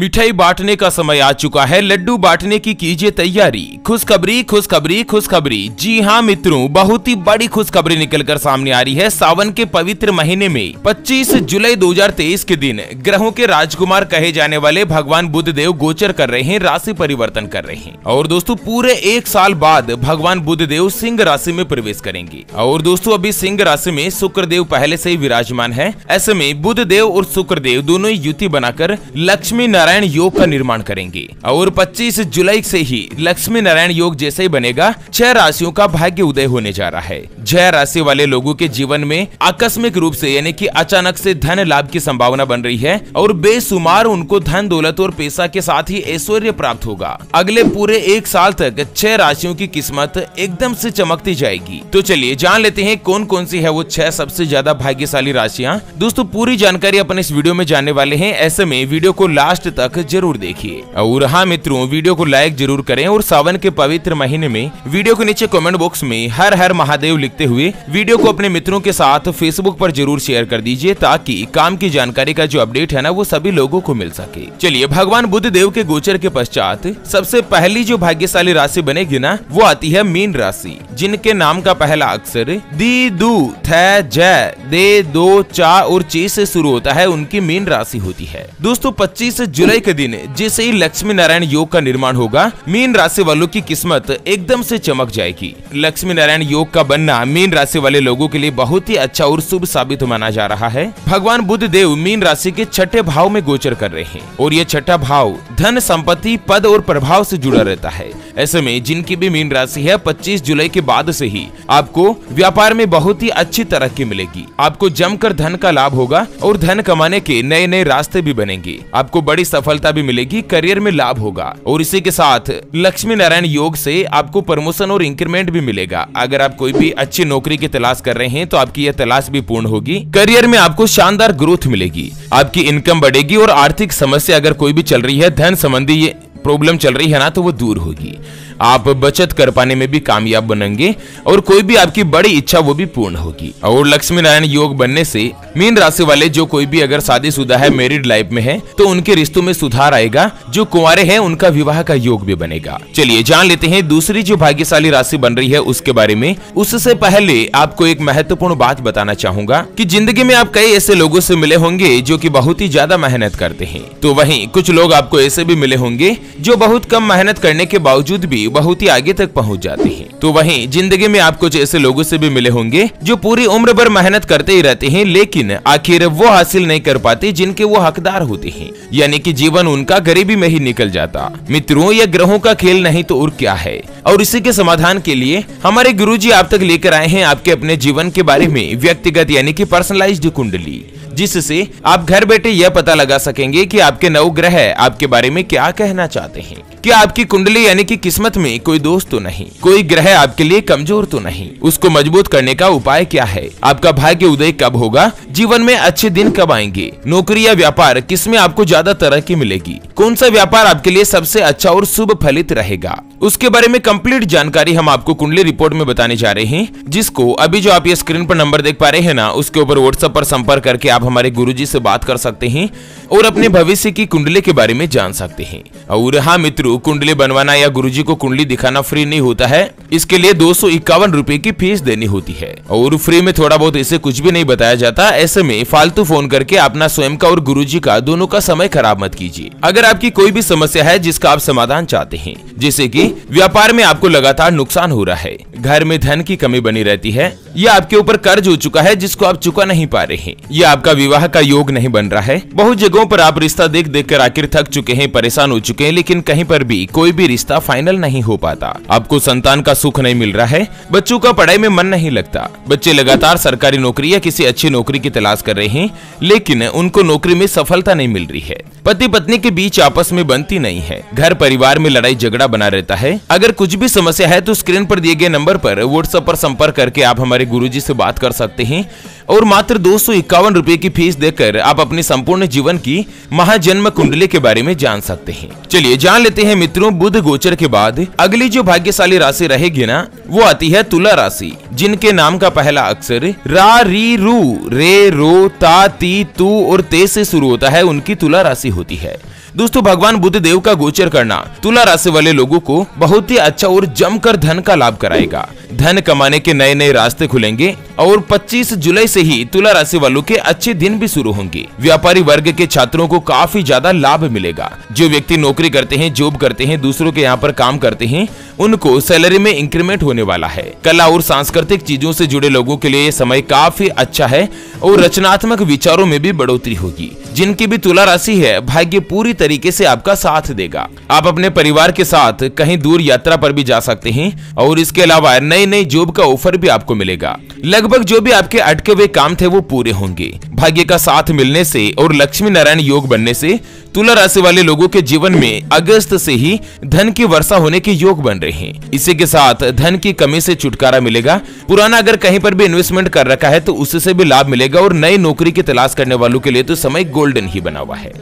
मिठाई बांटने का समय आ चुका है। लड्डू बांटने की कीजिए तैयारी। खुशखबरी खुशखबरी खुशखबरी। जी हाँ मित्रों, बहुत ही बड़ी खुशखबरी निकलकर सामने आ रही है सावन के पवित्र महीने में। 25 जुलाई 2023 के दिन, ग्रहों के राजकुमार कहे जाने वाले भगवान बुद्ध देव गोचर कर रहे हैं, राशि परिवर्तन कर रहे हैं। और दोस्तों, पूरे एक साल बाद भगवान बुद्ध देव सिंह राशि में प्रवेश करेंगे। और दोस्तों, अभी सिंह राशि में शुक्र देव पहले से ही विराजमान है। ऐसे में बुद्ध देव और शुक्र देव दोनों युति बनाकर लक्ष्मी नारायण योग का निर्माण करेंगे। और 25 जुलाई से ही लक्ष्मी नारायण योग जैसे ही बनेगा, छह राशियों का भाग्य उदय होने जा रहा है। छह राशि वाले लोगों के जीवन में आकस्मिक रूप से, यानी कि अचानक से धन लाभ की संभावना बन रही है और बेसुमार उनको धन दौलत और पैसा के साथ ही ऐश्वर्य प्राप्त होगा। अगले पूरे एक साल तक छह राशियों की किस्मत एकदम से चमकती जाएगी। तो चलिए जान लेते हैं कौन कौन सी है वो छह सबसे ज़्यादा भाग्यशाली राशियाँ। दोस्तों, पूरी जानकारी अपन इस वीडियो में जानने वाले हैं। ऐसे में वीडियो को लास्ट तक ज़रूर देखिए। और हाँ मित्रों, वीडियो को लाइक ज़रूर करें और सावन के पवित्र महीने में वीडियो के नीचे कमेंट बॉक्स में हर हर महादेव लिखते हुए वीडियो को अपने मित्रों के साथ फेसबुक पर ज़रूर शेयर कर दीजिए ताकि काम की जानकारी का जो अपडेट है ना, वो सभी लोगों को मिल सके। चलिए, भगवान बुद्ध देव के गोचर के पश्चात सबसे पहली जो भाग्यशाली राशि बनेगी ना, वो आती है मीन राशि, जिनके नाम का पहला अक्षर दी दू, थ जय दे, दो, चा और चे से शुरू होता है, उनकी मीन राशि होती है। दोस्तों 25 जुलाई के दिन, जैसे ही लक्ष्मी नारायण योग का निर्माण होगा, मीन राशि वालों की किस्मत एकदम से चमक जाएगी। लक्ष्मी नारायण योग का बनना मीन राशि वाले लोगों के लिए बहुत ही अच्छा और शुभ साबित माना जा रहा है। भगवान बुद्ध देव मीन राशि के छठे भाव में गोचर कर रहे हैं और ये छठा भाव धन, संपत्ति, पद और प्रभाव से जुड़ा रहता है। ऐसे में जिनकी भी मीन राशि है 25 जुलाई के बाद से ही आपको व्यापार में बहुत ही अच्छी तरक्की मिलेगी। आपको जमकर धन का लाभ होगा और धन कमाने के नए नए रास्ते भी बनेंगे। आपको बड़ी सफलता भी मिलेगी करियर में लाभ होगा। और इसी के साथ लक्ष्मी नारायण योग से आपको प्रमोशन और इंक्रीमेंट भी मिलेगा। अगर आप कोई भी अच्छी नौकरी की तलाश कर रहे हैं तो आपकी यह तलाश भी पूर्ण होगी। करियर में आपको शानदार ग्रोथ मिलेगी। आपकी इनकम बढ़ेगी और आर्थिक समस्या अगर कोई भी चल रही है, धन संबंधी प्रॉब्लम चल रही है ना तो वो दूर होगी। आप बचत कर पाने में भी कामयाब बनेंगे और कोई भी आपकी बड़ी इच्छा वो भी पूर्ण होगी। और लक्ष्मी नारायण योग बनने से मीन राशि वाले जो कोई भी अगर शादीशुदा है मैरिड लाइफ में है तो उनके रिश्तों में सुधार आएगा, जो कुंवारे हैं, उनका विवाह का योग भी बनेगा। चलिए जान लेते हैं, दूसरी जो भाग्यशाली राशि बन रही है उसके बारे में। उससे पहले आपको एक महत्वपूर्ण बात बताना चाहूँगा कि ज़िंदगी में आप कई ऐसे लोगों से मिले होंगे जो कि बहुत ही ज़्यादा मेहनत करते हैं। तो वहीं कुछ लोग आपको ऐसे भी मिले होंगे जो बहुत कम मेहनत करने के बावजूद भी बहुत ही आगे तक पहुँच जाते हैं। तो वहीं ज़िंदगी में आप कुछ ऐसे लोगों से भी मिले होंगे, जो पूरी उम्र भर मेहनत करते ही रहते हैं, लेकिन आखिर वो हासिल नहीं कर पाते जिनके वो हकदार होते हैं। यानी कि जीवन उनका गरीबी में ही निकल जाता। मित्रों, या ग्रहों का खेल नहीं तो और क्या है? और इसी के समाधान के लिए हमारे गुरुजी आप तक लेकर आए हैं आपके अपने जीवन के बारे में व्यक्तिगत यानी कि पर्सनलाइज्ड कुंडली। जिससे आप घर बैठे यह पता लगा सकेंगे कि आपके नव ग्रह आपके बारे में क्या कहना चाहते हैं। क्या आपकी कुंडली यानी कि किस्मत में कोई दोस्त तो नहीं? कोई ग्रह आपके लिए कमज़ोर तो नहीं? उसको मज़बूत करने का उपाय क्या है? आपका भाग्य उदय कब होगा? जीवन में अच्छे दिन कब आएँगे? नौकरी या व्यापार किसमें आपको ज़्यादा तरक्की मिलेगी? कौन सा व्यापार आपके लिए सबसे अच्छा और शुभ फलित रहेगा? उसके बारे में कंप्लीट जानकारी हम आपको कुंडली रिपोर्ट में बताने जा रहे हैं, जिसको अभी जो आप ये स्क्रीन पर नंबर देख पा रहे हैं ना, उसके ऊपर व्हाट्सएप पर संपर्क करके आप हमारे गुरुजी से बात कर सकते हैं और अपने भविष्य की कुंडली के बारे में जान सकते हैं। और हाँ मित्रों, कुंडली बनवाना या गुरुजी को कुंडली दिखाना फ्री नहीं होता है। इसके लिए दो सौ इक्यावन रूपए की फ़ीस देनी होती है। और फ्री में थोड़ा बहुत इसे कुछ भी नहीं बताया जाता। ऐसे में फालतू फ़ोन करके अपना स्वयं का और गुरुजी का दोनों का समय खराब मत कीजिए। अगर आपकी कोई भी समस्या है जिसका आप समाधान चाहते हैं जैसे की व्यापार में आपको लगातार नुकसान हो रहा है, घर में धन की कमी बनी रहती है, या आपके ऊपर कर्ज हो चुका है जिसको आप चुका नहीं पा रहे हैं, या आपका विवाह का योग नहीं बन रहा है। बहुत जगहों पर आप रिश्ता देख देख कर आखिर थक चुके हैं, परेशान हो चुके हैं, लेकिन कहीं पर भी कोई भी रिश्ता फाइनल नहीं हो पाता। आपको संतान का सुख नहीं मिल रहा है, बच्चों का पढ़ाई में मन नहीं लगता। बच्चे लगातार सरकारी नौकरी या किसी अच्छी नौकरी की तलाश कर रहे हैं, लेकिन उनको नौकरी में सफलता नहीं मिल रही है। पति पत्नी के बीच आपस में बनती नहीं है। घर परिवार में लड़ाई झगड़ा बना रहता है। अगर कुछ भी समस्या है तो स्क्रीन पर दिए गए नंबर पर व्हाट्सएप पर संपर्क करके आप हमारे गुरुजी से बात कर सकते हैं। और मात्र दो सौ की फ़ीस देकर आप अपने संपूर्ण जीवन की महाजन्म कुंडली के बारे में जान सकते हैं। चलिए, जान लेते हैं मित्रों, बुध गोचर के बाद अगली जो भाग्यशाली राशि रहेगी ना, वो आती है तुला राशि, जिनके नाम का पहला अक्षर रा, री, रू, रे, रो, ता, ती, तू और ते से शुरू होता है, उनकी तुला राशि होती है। दोस्तों, भगवान बुद्ध देव का गोचर करना तुला राशि वाले लोगों को बहुत ही अच्छा और जमकर धन का लाभ कराएगा। धन कमाने के नए नए रास्ते खुलेंगे और 25 जुलाई से ही तुला राशि वालों के अच्छे दिन भी शुरू होंगे। व्यापारी वर्ग के छात्रों को काफ़ी ज़्यादा लाभ मिलेगा। जो व्यक्ति नौकरी करते हैं जॉब करते हैं, दूसरों के यहाँ पर काम करते हैं, उनको सैलरी में इंक्रीमेंट होने वाला है। कला और सांस्कृतिक चीज़ों से जुड़े लोगों के लिए ये समय काफ़ी अच्छा है और रचनात्मक विचारों में भी बढ़ोतरी होगी। जिनकी भी तुला राशि है, भाग्य पूरी तरीके से आपका साथ देगा। आप अपने परिवार के साथ कहीं दूर यात्रा पर भी जा सकते हैं और इसके अलावा नई नई जॉब का ऑफ़र भी आपको मिलेगा। लगभग जो भी आपके अटके हुए काम थे वो पूरे होंगे। भाग्य का साथ मिलने से और लक्ष्मी नारायण योग बनने से तुला राशि वाले लोगों के जीवन में अगस्त से ही धन की वर्षा होने के योग बन रहे हैं। इसी के साथ धन की कमी से छुटकारा मिलेगा। पुराना अगर कहीं पर भी इन्वेस्टमेंट कर रखा है तो उससे भी लाभ मिलेगा और नई नौकरी की तलाश करने वालों के लिए तो समय गोल्डन ही बना हुआ है।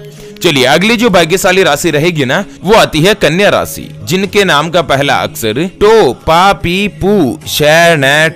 चलिए, अगली जो भाग्यशाली राशि रहेगी ना, वो आती है कन्या राशि, जिनके नाम का पहला अक्षर टो, पा, पी, पू शैर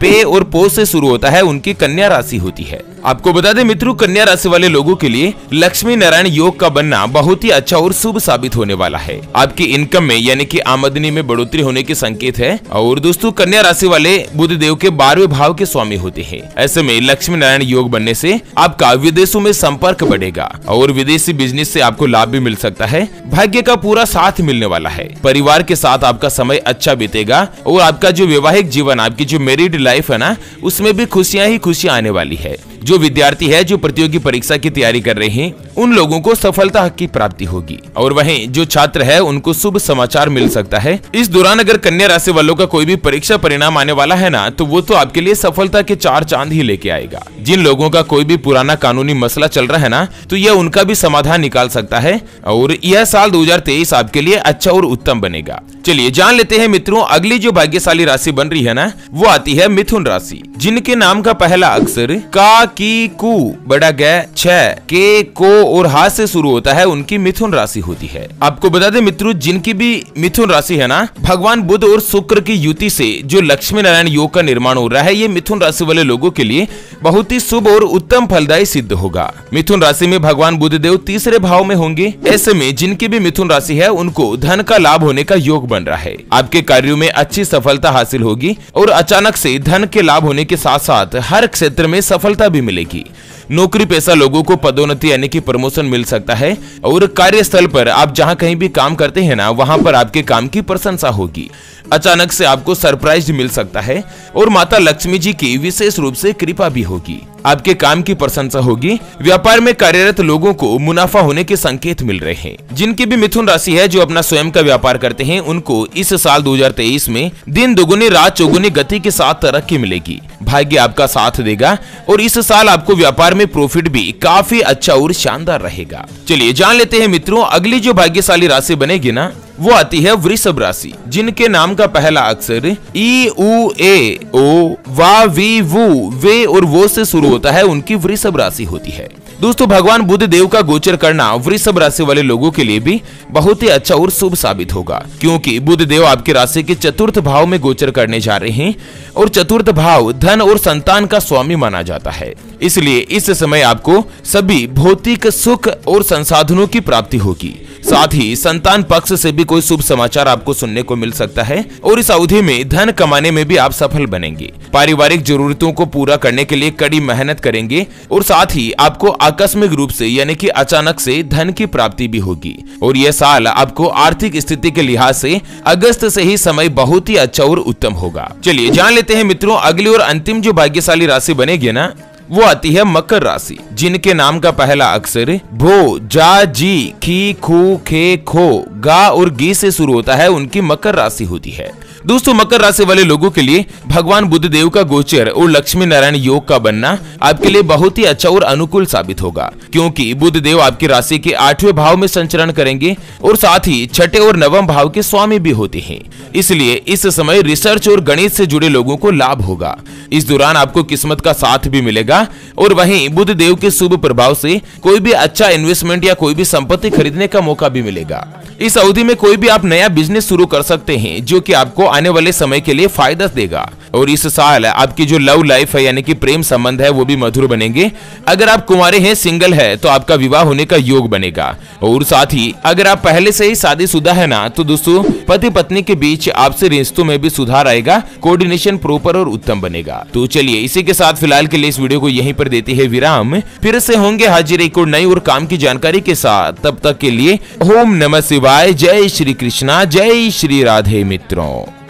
पे और पो से शुरू होता है, उनकी कन्या राशि होती है। आपको बता दें, मित्रों, कन्या राशि वाले लोगों के लिए लक्ष्मी नारायण योग का बनना बहुत ही अच्छा और शुभ साबित होने वाला है। आपकी इनकम में, यानी कि आमदनी में बढ़ोतरी होने के संकेत है और दोस्तों, कन्या राशि वाले बुद्ध देव के बारहवें भाव के स्वामी होते हैं। ऐसे में लक्ष्मी नारायण योग बनने से आपका विदेशों में संपर्क बढ़ेगा और विदेशी बिज़नेस से आपको लाभ भी मिल सकता है। भाग्य का पूरा साथ मिलने वाला है। परिवार के साथ आपका समय अच्छा बीतेगा और आपका जो वैवाहिक जीवन, आपकी जो मेरिड लाइफ है ना, उसमें भी खुशियाँ ही खुशियाँ आने वाली है। जो विद्यार्थी है, जो प्रतियोगी परीक्षा की तैयारी कर रहे हैं, उन लोगों को सफलता की प्राप्ति होगी। और वहीं जो छात्र है, उनको शुभ समाचार मिल सकता है। इस दौरान अगर कन्या राशि वालों का कोई भी परीक्षा परिणाम आने वाला है ना तो वो तो आपके लिए सफलता के चार चाँद ही लेके आएगा। जिन लोगों का कोई भी पुराना कानूनी मसला चल रहा है ना तो यह उनका भी समाधान निकाल सकता है। और यह साल 2023 आपके लिए अच्छा और उत्तम बनेगा। चलिए जान लेते हैं मित्रों, अगली जो भाग्यशाली राशि बन रही है ना, वो आती है मिथुन राशि, जिनके नाम का पहला अक्षर का, की, कु, बड़ा गै, छ, के, को और हाथ से शुरू होता है, उनकी मिथुन राशि होती है। आपको बता दें मित्रों, जिनकी भी मिथुन राशि है ना, भगवान बुद्ध और शुक्र की युति से जो लक्ष्मी नारायण योग का निर्माण हो रहा है, ये मिथुन राशि वाले लोगों के लिए बहुत ही शुभ और उत्तम फलदायी सिद्ध होगा। मिथुन राशि में भगवान बुद्ध देव तीसरे भाव में होंगे। ऐसे में जिनकी भी मिथुन राशि है, उनको धन का लाभ होने का योग बन रहा है। आपके कार्यों में अच्छी सफलता हासिल होगी और अचानक से धन के लाभ होने के साथ साथ हर क्षेत्र में सफलता भी मिलेगी। नौकरी पेशा लोगों को पदोन्नति यानी कि प्रमोशन मिल सकता है और कार्यस्थल पर आप जहाँ कहीं भी काम करते हैं ना, वहाँ पर आपके काम की प्रशंसा होगी। अचानक से आपको सरप्राइज़ मिल सकता है और माता लक्ष्मी जी की विशेष रूप से कृपा भी होगी। आपके काम की प्रशंसा होगी। व्यापार में कार्यरत लोगों को मुनाफा होने के संकेत मिल रहे हैं। जिनकी भी मिथुन राशि है, जो अपना स्वयं का व्यापार करते हैं, उनको इस साल 2023 में दिन दोगुनी, रात चौगुनी गति के साथ तरक्की मिलेगी। भाग्य आपका साथ देगा और इस साल आपको व्यापार में प्रॉफिट भी काफ़ी अच्छा और शानदार रहेगा। चलिए जान लेते हैं मित्रों, अगली जो भाग्यशाली राशि बनेगी ना, वो आती है वृषभ राशि, जिनके नाम का पहला अक्षर ई, उ, ए, ओ, वा, वी, वु, वे और वो से शुरू होता है, उनकी वृषभ राशि होती है। दोस्तों, भगवान बुद्ध देव का गोचर करना वृषभ राशि वाले लोगों के लिए भी बहुत ही अच्छा और शुभ साबित होगा, क्योंकि बुद्ध देव आपकी राशि के चतुर्थ भाव में गोचर करने जा रहे हैं और चतुर्थ भाव धन और संतान का स्वामी माना जाता है। इसलिए इस समय आपको सभी भौतिक सुख और संसाधनों की प्राप्ति होगी। साथ ही संतान पक्ष से भी कोई शुभ समाचार आपको सुनने को मिल सकता है और इस अवधि में धन कमाने में भी आप सफल बनेंगे। पारिवारिक जरूरतों को पूरा करने के लिए कड़ी मेहनत करेंगे और साथ ही आपको आकस्मिक रूप से यानी कि अचानक से धन की प्राप्ति भी होगी। और यह साल आपको आर्थिक स्थिति के लिहाज से अगस्त से ही समय बहुत ही अच्छा और उत्तम होगा। चलिए जान लेते हैं मित्रों, अगली और अंतिम जो भाग्यशाली राशि बनेगी ना वो आती है मकर राशि, जिनके नाम का पहला अक्षर भो, जा, जी, खी, खू, खे, खो, गा और गी से शुरू होता है, उनकी मकर राशि होती है। दोस्तों, मकर राशि वाले लोगों के लिए भगवान बुद्ध देव का गोचर और लक्ष्मी नारायण योग का बनना आपके लिए बहुत ही अच्छा और अनुकूल साबित होगा। क्योंकि बुद्ध देव आपकी राशि के आठवें भाव में संचरण करेंगे और साथ ही छठे और नवम भाव के स्वामी भी होते हैं। इसलिए इस समय रिसर्च और गणित से जुड़े लोगों को लाभ होगा। इस दौरान आपको किस्मत का साथ भी मिलेगा और वहीं बुद्ध देव के शुभ प्रभाव से कोई भी अच्छा इन्वेस्टमेंट या कोई भी संपत्ति खरीदने का मौका भी मिलेगा। इस अवधि में कोई भी आप नया बिज़नेस शुरू कर सकते हैं, जो कि आपको आने वाले समय के लिए फ़ायदा देगा। और इस साल आपकी जो लव लाइफ है, यानी कि प्रेम संबंध है, वो भी मधुर बनेंगे। अगर आप कुमारे हैं सिंगल है तो आपका विवाह होने का योग बनेगा। और साथ ही, अगर आप पहले से ही शादीशुदा है ना तो दोस्तों पति पत्नी के बीच आपसे रिश्तों में भी सुधार आएगा कोऑर्डिनेशन प्रॉपर और उत्तम बनेगा। तो चलिए, इसी के साथ फ़िलहाल के लिए इस वीडियो को यहीं पर देती है विराम। फिर से होंगे हाजिर एक और नई और काम की जानकारी के साथ। तब तक के लिए ओम नमः शिवाय। जय श्री कृष्णा। जय श्री राधे मित्रों।